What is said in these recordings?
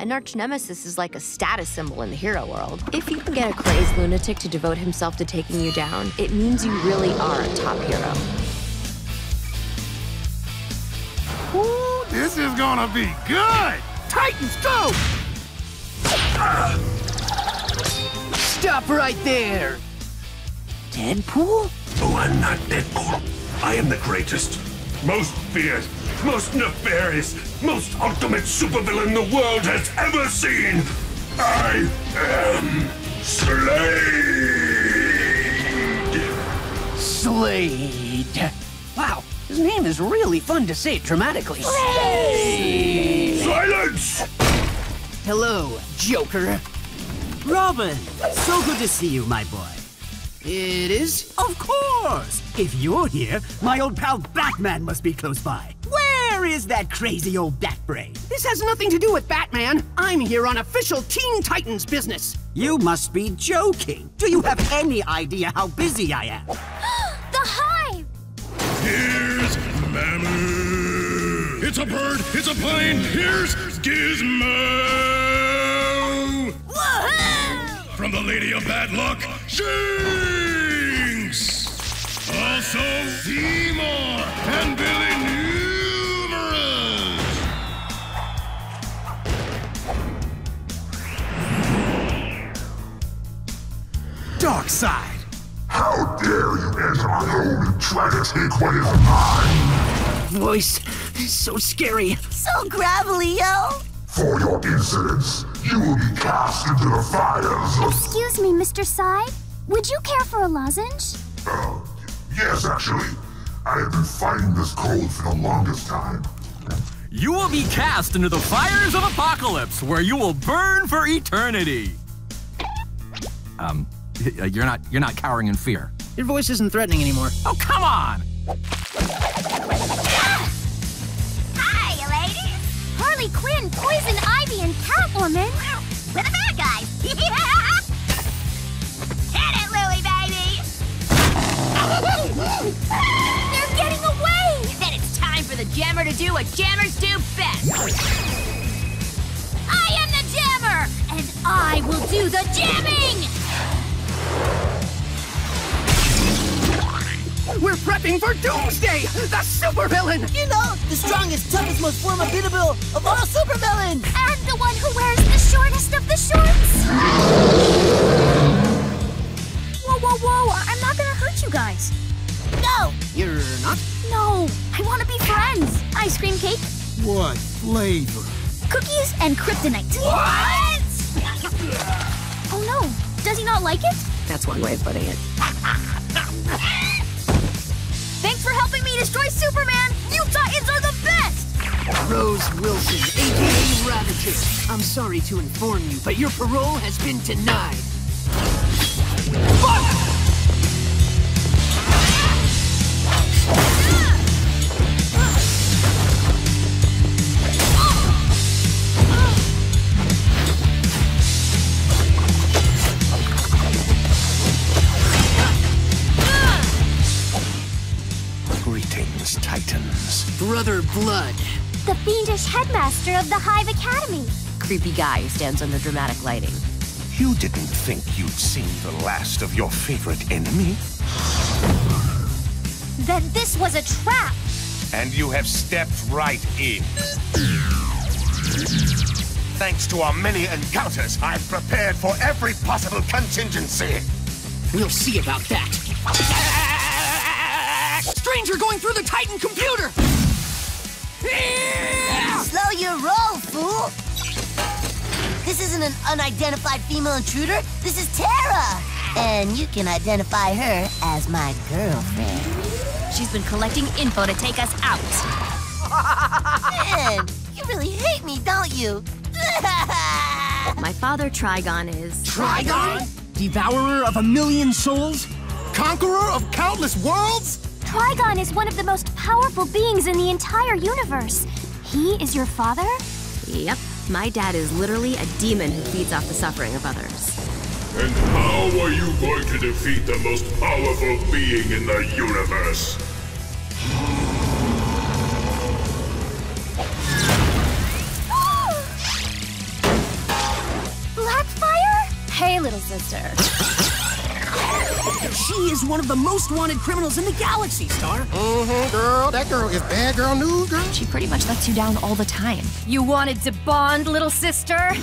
An arch nemesis is like a status symbol in the hero world. If you can get a crazed lunatic to devote himself to taking you down, it means you really are a top hero. Ooh, this is gonna be good! Titans, go! Stop right there! Deadpool? Oh, I'm not Deadpool. I am the greatest, most feared, most nefarious, most ultimate supervillain the world has ever seen. I am Slade. Slade. Wow, his name is really fun to say dramatically. Slade! Silence! Hello, Joker. Robin, so good to see you, my boy. It is? Of course! If you're here, my old pal Batman must be close by. Where is that crazy old bat brain? This has nothing to do with Batman. I'm here on official Teen Titans business. You must be joking. Do you have any idea how busy I am? the hive! Here's Mammoth. It's a bird, it's a plane. Here's Gizmo. From the Lady of Bad Luck, Jinx. Also, See-More and Billy Darkseid! How dare you enter my home and try to take what is mine? Voice so scary. So gravelly, yo! For your insolence, you will be cast into the fires. Excuse me, Mr. Side. Would you care for a lozenge? Uh, yes, actually. I have been fighting this cold for the longest time. You will be cast into the fires of apocalypse, where you will burn for eternity. Um, Uh, you're not you're not cowering in fear. Your voice isn't threatening anymore. Oh, come on! Hi, ladies! Harley Quinn, Poison Ivy, and Catwoman. We're the bad guys. Hit it, Lily, baby! They're getting away! Then it's time for the Jammer to do what Jammers do best. I am the Jammer, and I will do the jamming! We're prepping for Doomsday, the supervillain! You know, the strongest, toughest, most formidable of all supervillains! And the one who wears the shortest of the shorts! Whoa, whoa, whoa! I'm not gonna hurt you guys. No! You're not? No, I want to be friends. Ice cream cake, What flavor? cookies, and kryptonite. What? Oh no, does he not like it? That's one way of putting it. Thanks for helping me destroy Superman! You Titans are the best! Rose Wilson, aka Ravager. I'm sorry to inform you, but your parole has been denied. Greetings, Titans. Brother Blood. The fiendish headmaster of the Hive Academy. Creepy guy who stands under dramatic lighting. You didn't think you'd seen the last of your favorite enemy? Then this was a trap! And you have stepped right in. Thanks to our many encounters, I've prepared for every possible contingency. We'll see about that. Stranger going through the Titan computer! Slow your roll, fool! This isn't an unidentified female intruder. This is Tara! And you can identify her as my girlfriend. She's been collecting info to take us out. Man, you really hate me, don't you? My father, Trigon, is. Trigon? Devourer of a million souls? Conqueror of countless worlds? Trigon is one of the most powerful beings in the entire universe. He is your father? Yep. My dad is literally a demon who feeds off the suffering of others. And how are you going to defeat the most powerful being in the universe? Blackfire? Hey, little sister. She is one of the most wanted criminals in the galaxy, Star. Mm-hmm, girl. That girl is bad girl news, girl. She pretty much lets you down all the time. You wanted to bond, little sister?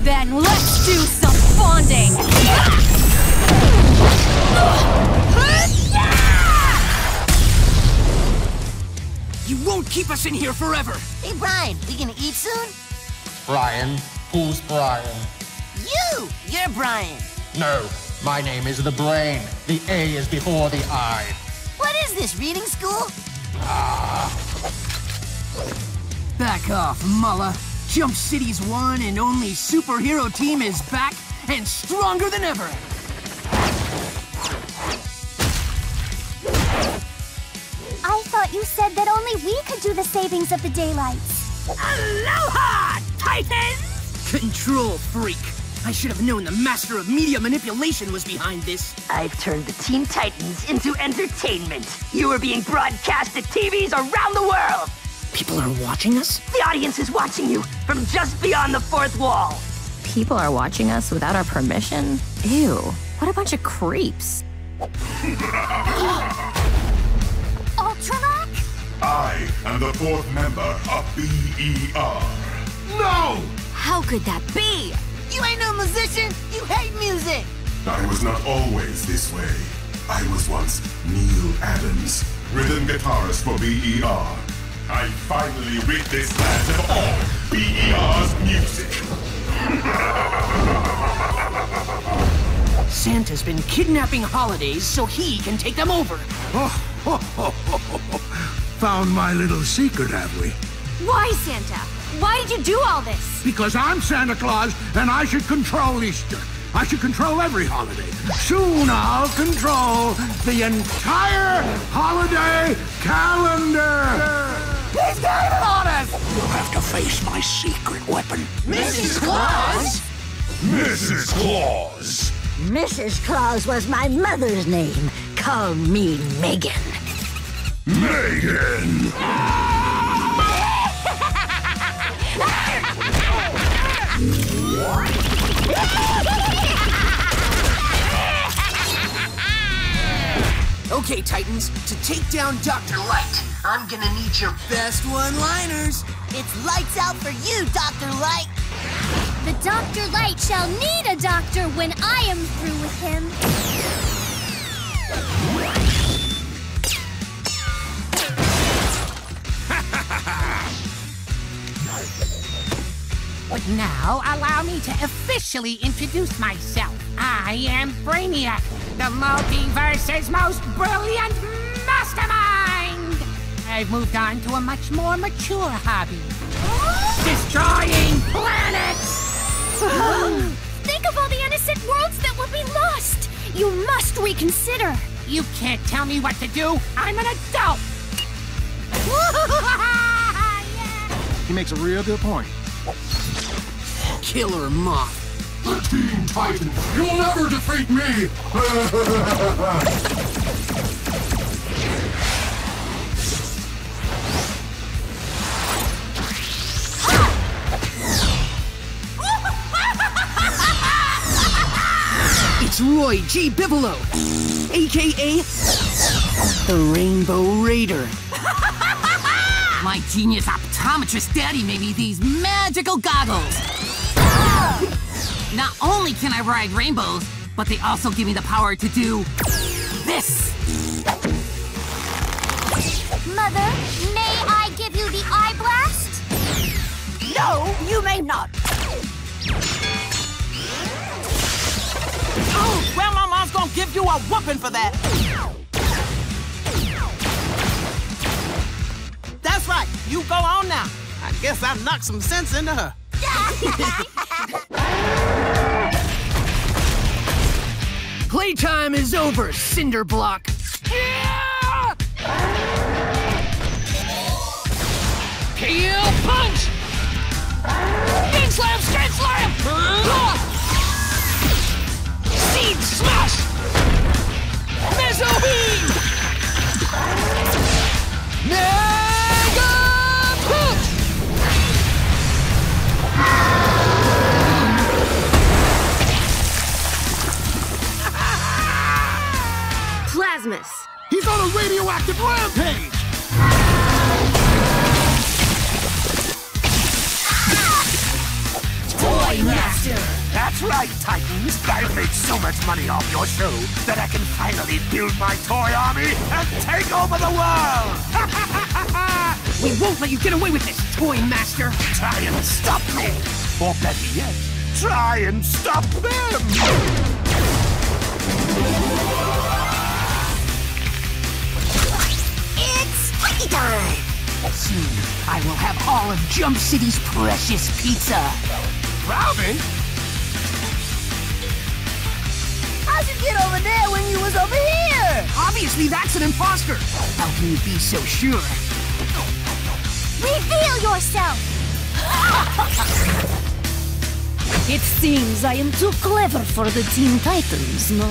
then let's do some bonding! You won't keep us in here forever. Hey, Brian, we gonna eat soon? Brian? Who's Brian? You! You're Brian. No, my name is the Brain. The A is before the I. What is this, reading school? Ah. Back off, Mallah. Jump City's one and only superhero team is back and stronger than ever. I thought you said that only we could do the savings of the daylights. Aloha, Titans! Control freak. I should have known the master of media manipulation was behind this. I've turned the Teen Titans into entertainment. You are being broadcast to TVs around the world. People are watching us? The audience is watching you from just beyond the fourth wall. People are watching us without our permission? Ew. What a bunch of creeps. Ultraviolet? I am the fourth member of BER. No! How could that be? You ain't no musician. You hate music. I was not always this way. I was once Neil Adams, rhythm guitarist for BER. I finally rid this land of all BER's music. Santa's been kidnapping holidays so he can take them over. Oh, Found my little secret, have we? Why, Santa? Why did you do all this? Because I'm Santa Claus and I should control Easter. I should control every holiday. Soon I'll control the entire holiday calendar. He's got it on us! You'll have to face my secret weapon. Mrs. Claus? Mrs. Claus! Mrs. Claus was my mother's name. Call me Megan. Megan! Okay, Titans, to take down Dr. Light, I'm gonna need your best one-liners. It's lights out for you, Dr. Light. The Dr. Light shall need a doctor when I am through with him. Now, allow me to officially introduce myself. I am Brainiac, the multiverse's most brilliant mastermind! I've moved on to a much more mature hobby. Destroying planets! Think of all the innocent worlds that will be lost. You must reconsider. You can't tell me what to do. I'm an adult! He makes a real good point. Killer Moth. The Teen Titans! You'll never defeat me! It's Roy G. Bivolo, aka the Rainbow Raider. My genius optometrist daddy made me these magical goggles. Not only can I ride rainbows, but they also give me the power to do this. Mother, may I give you the eye blast? No, you may not. Oh, Grandmama's gonna give you a whooping for that. That's right. You go on now. I guess I knocked some sense into her. Playtime is over, Cinderblock. Heel right, Titans. I've made so much money off your show that I can finally build my toy army and take over the world! We won't let you get away with this, Toy Master! Try and stop me! Or better yet, try and stop them! It's Twinkie time! Soon, I will have all of Jump City's precious pizza. Robin? How'd you get over there when you was over here? Obviously, that's an imposter. How can you be so sure? Reveal yourself! It seems I am too clever for the Teen Titans, no?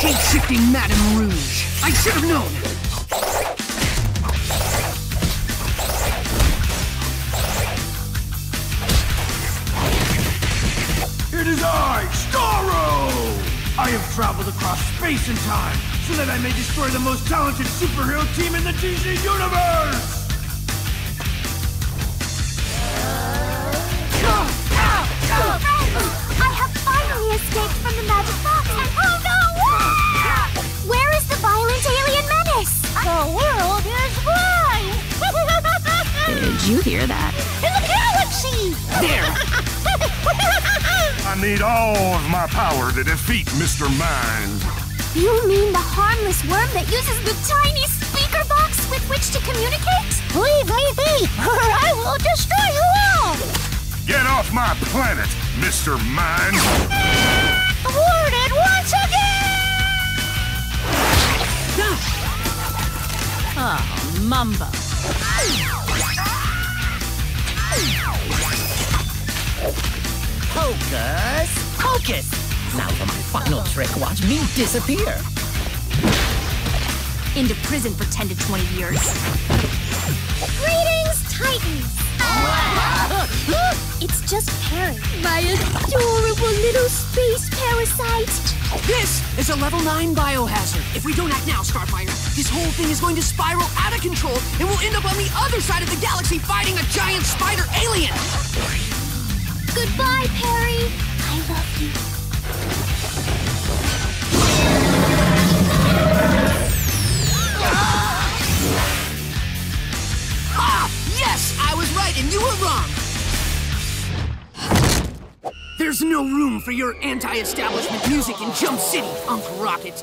Shape-shifting Madame Rouge. I should have known. Traveled across space and time so that I may destroy the most talented superhero team in the DC Universe! I have finally escaped from the magic box and oh no! Where is the violent alien menace? The world is mine! Did you hear that? In the galaxy! There! I need all of my power to defeat Mr. Mind. You mean the harmless worm that uses the tiny speaker box with which to communicate? Leave me be, or I will destroy you all! Get off my planet, Mr. Mind! Thwarted once again! Oh, Mumbo. Hocus pocus! Now for my final trick, watch me disappear. Into prison for 10 to 20 years. Greetings, Titans! it's just Perry, my adorable little space parasite. This is a level 9 biohazard. If we don't act now, Starfire, this whole thing is going to spiral out of control and we'll end up on the other side of the galaxy fighting a giant spider alien. Goodbye, Perry. I love you. Ah! Yes, I was right and you were wrong. There's no room for your anti-establishment music in Jump City, Uncle Rocket.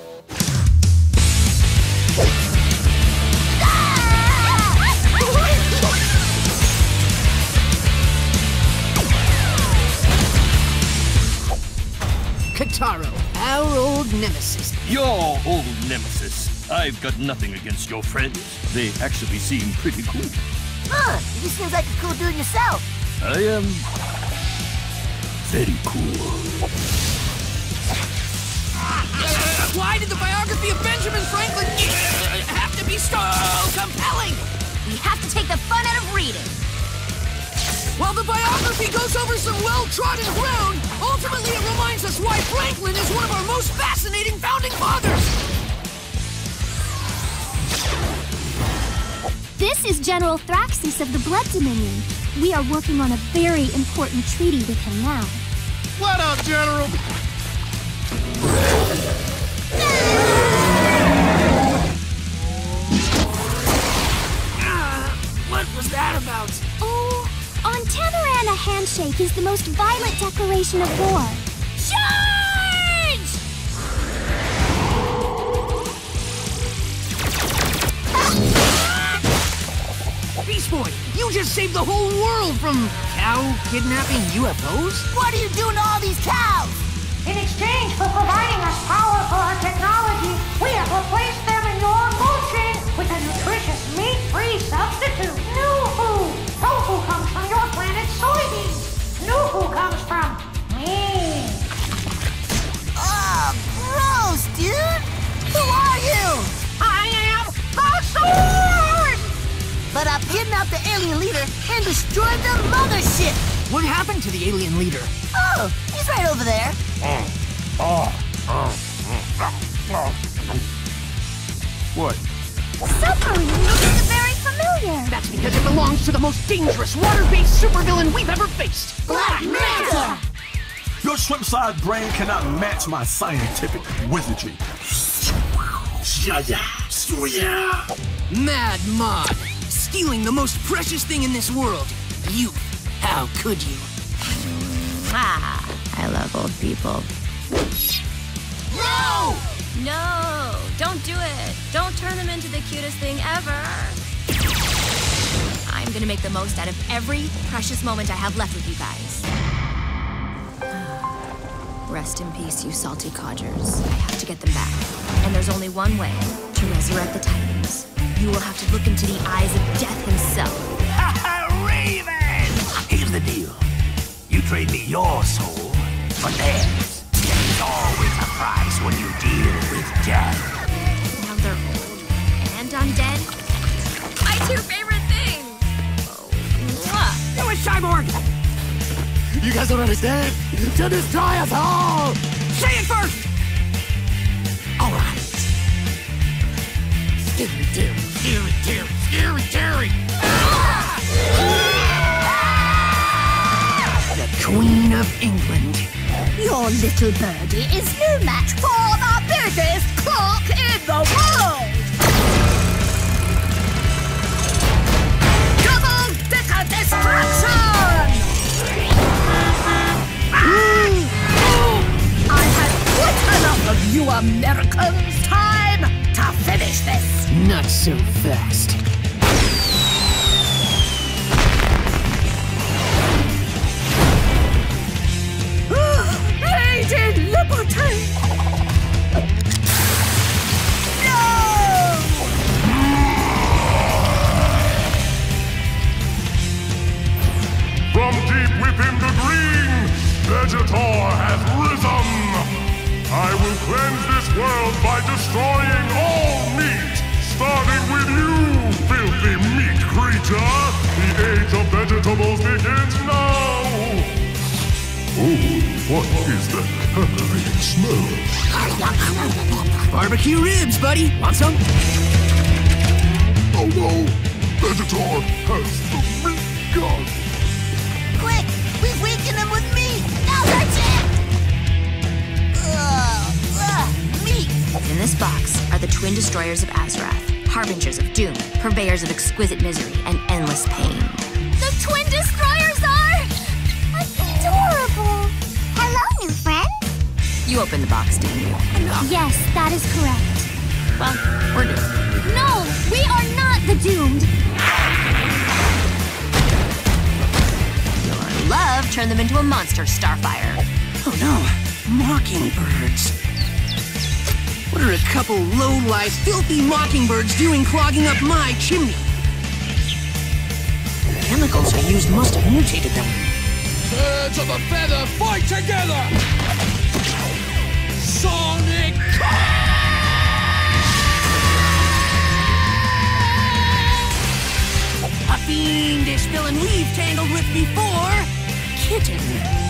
Kataro, our old nemesis. Your old nemesis. I've got nothing against your friends. They actually seem pretty cool. Huh, you seem like a cool dude yourself. I am very cool. Why did the biography of Benjamin Franklin have to be so compelling? We have to take the fun out of reading. While the biography goes over some well-trodden ground, ultimately it reminds us why Franklin is one of our most fascinating founding fathers. This is General Thraxis of the Blood Dominion. We are working on a very important treaty with him now. What up, General? Ah, what was that about? Handshake is the most violent declaration of war. Charge! Beast Boy, you just saved the whole world from cow kidnapping UFOs? What are you doing to all these cows? In exchange for providing us power for our technology, we have replaced New food comes from me. Oh, gross, dude! Who are you? I am the sword! But I've kidnapped the alien leader and destroyed the mothership! What happened to the alien leader? Oh, he's right over there. Mm, mm, mm, what? Submarine looks very familiar. That's because it belongs to the most dangerous water-based supervillain we've ever faced. Black Manta! Your shrimp-sized brain cannot match my scientific wizardry. Mad Mod, stealing the most precious thing in this world. You, how could you? Ah, I love old people. No! No, don't do it. Don't turn them into the cutest thing ever. I'm gonna make the most out of every precious moment I have left with you guys. Rest in peace, you salty codgers. I have to get them back. And there's only one way to resurrect the Titans. You will have to look into the eyes of death himself. Raven! Here's the deal. You trade me your soul for theirs. There's always a price when you deal with death. Now they're old and undead. My two favorite mwah. Cyborg! You guys don't understand. To destroy us all! Say it first! All right. Scary Terry, scary Terry, scary Terry! The Queen of England. Your little birdie is no match for the biggest clock in the world! You Americans! Time to finish this! Not so fast. What is that captivating smell? Barbecue ribs, buddy. Want some? Oh no! Vegetor has the meat gun! Quick! We've weakened them with meat! Now that's it! Ugh, ugh, meat! In this box are the twin destroyers of Azarath, harbingers of doom, purveyors of exquisite misery and endless pain. The twin destroyers You opened the box, didn't you? Yes, that is correct. Well, we're doomed. No, we are not the doomed. Your love turned them into a monster, Starfire. Oh no, mockingbirds. What are a couple low-life, filthy mockingbirds doing clogging up my chimney? The chemicals I used must have mutated them. Birds of a feather, fight together! A fiendish villain we've tangled with before. Kitten.